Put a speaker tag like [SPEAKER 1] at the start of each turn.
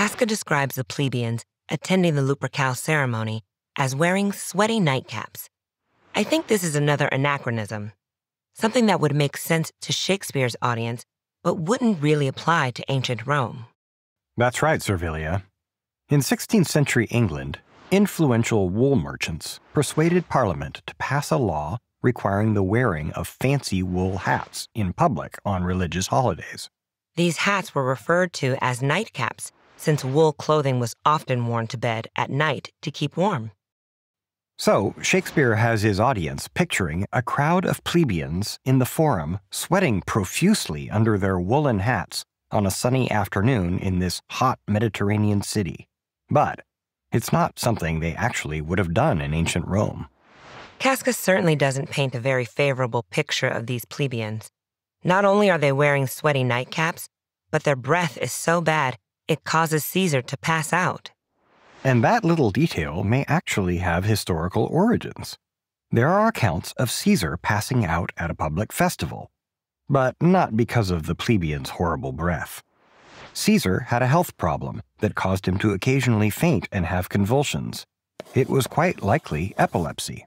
[SPEAKER 1] Casca describes the plebeians attending the Lupercal ceremony as wearing sweaty nightcaps. I think this is another anachronism, something that would make sense to Shakespeare's audience, but wouldn't really apply to ancient Rome.
[SPEAKER 2] That's right, Servilia. In 16th century England, influential wool merchants persuaded Parliament to pass a law requiring the wearing of fancy wool hats in public on religious holidays.
[SPEAKER 1] These hats were referred to as nightcaps, since wool clothing was often worn to bed at night to keep warm.
[SPEAKER 2] So, Shakespeare has his audience picturing a crowd of plebeians in the forum sweating profusely under their woolen hats on a sunny afternoon in this hot Mediterranean city. But it's not something they actually would have done in ancient Rome.
[SPEAKER 1] Casca certainly doesn't paint a very favorable picture of these plebeians. Not only are they wearing sweaty nightcaps, but their breath is so bad it causes Caesar to pass out.
[SPEAKER 2] And that little detail may actually have historical origins. There are accounts of Caesar passing out at a public festival, but not because of the plebeian's horrible breath. Caesar had a health problem that caused him to occasionally faint and have convulsions. It was quite likely epilepsy.